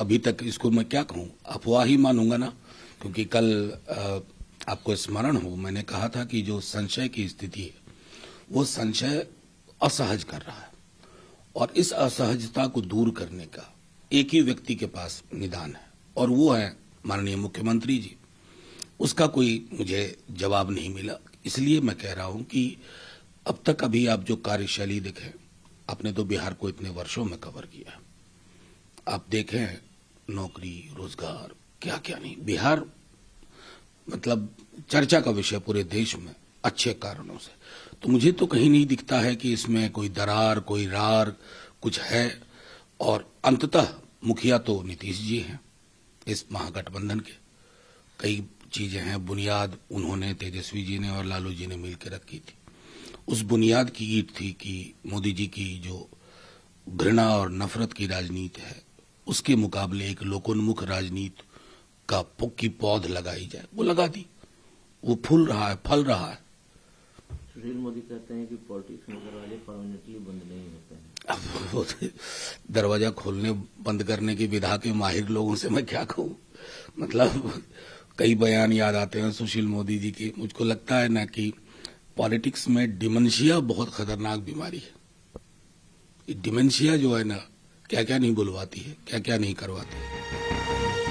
अभी तक इसको मैं क्या कहूँ? अफवाह ही मानूँगा ना, क्योंकि कल आपको स्मरण हो, मैंने कहा था कि जो संशय की स्थिति है, वो संशय असहज कर रहा है। और इस असहजता को दूर करने का एक ही व्यक्ति के पास निदान है, और वो है माननीय मुख्यमंत्री जी। उसका कोई मुझे जवाब नहीं मिला। इसलिए मैं कह रहा हूँ कि अब तक अभी आप जो कार्यशैली देखें, आपने तो बिहार को इतने वर्षों में कवर किया आप देखें नौकरी, रोज़गार क्या क्या नहीं। बिहार मतलब चर्चा का विषय पूरे देश में, अच्छे कारणों से। तो मुझे तो कहीं नहीं दिखता है कि इसमें कोई दरार, कोई रार कुछ है। और अंततः मुखिया तो नीतीश जी हैं, इस महागठबंधन के। कई चीज़ें हैं, बुनियाद उन्होंने, तेजस्वी जी ने और लालू जी ने मिलकर रखी थी। उस बुनियाद की ईट थी कि मोदी जी की जो घृणा और नफरत की राजनीति है उसके मुकाबले एक लोकोन्मुख राजनीति का की पौध लगाई जाए। वो लगा दी। वो फूल रहा है फल रहा है। सुशील मोदी कहते हैं कि पॉलिटिक्स में दरवाजे परमानेंटली बंद नहीं होते हैं। अब दरवाज़ा खोलने बंद करने की विधा के माहिर लोगों से मैं क्या कहूँ? मतलब कई बयान याद आते हैं सुशील मोदी जी के। मुझको लगता है ना कि पॉलिटिक्स में डिमेंशिया बहुत खतरनाक बीमारी है। डिमेंशिया जो है ना क्या क्या नहीं बुलवाती है क्या क्या नहीं करवाती है।